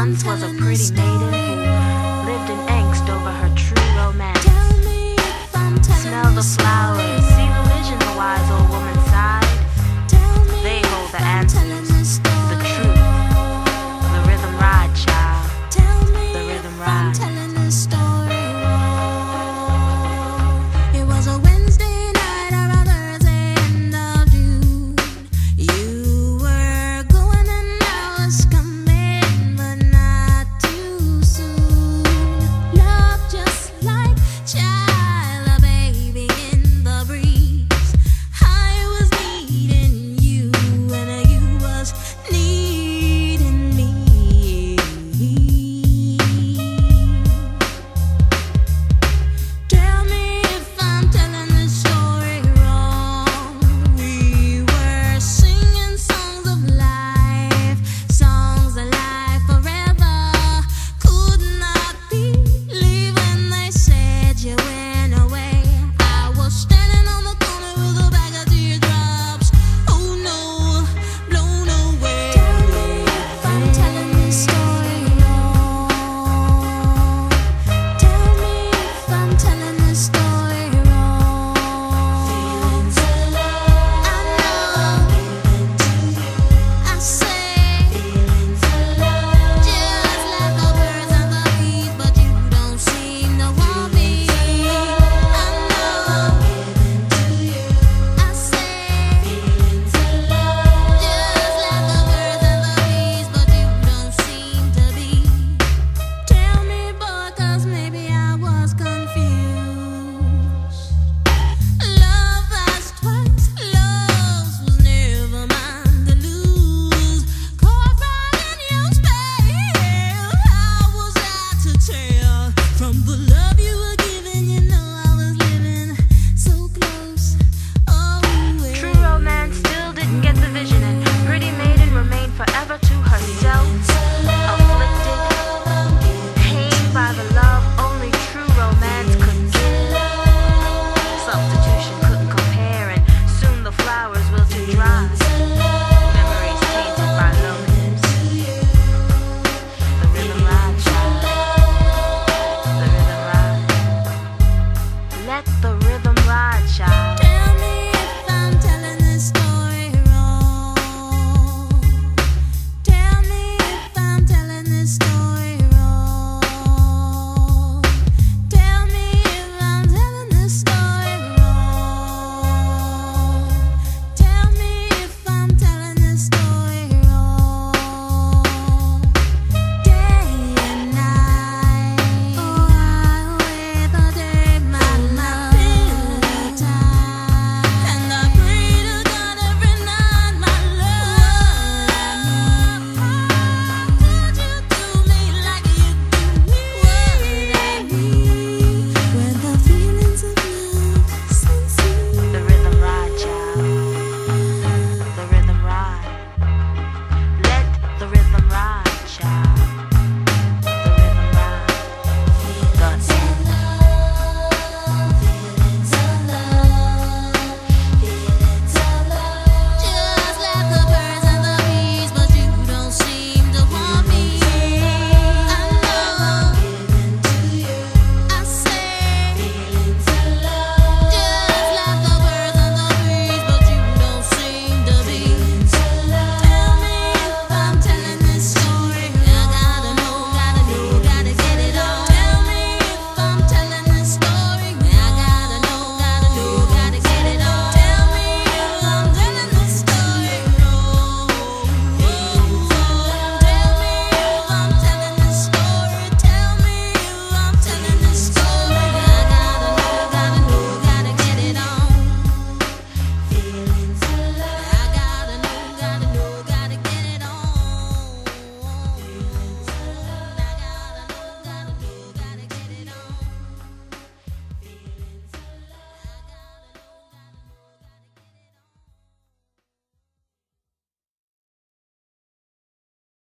once was a pretty maiden who lived in angst over her true romance. Smell the flowers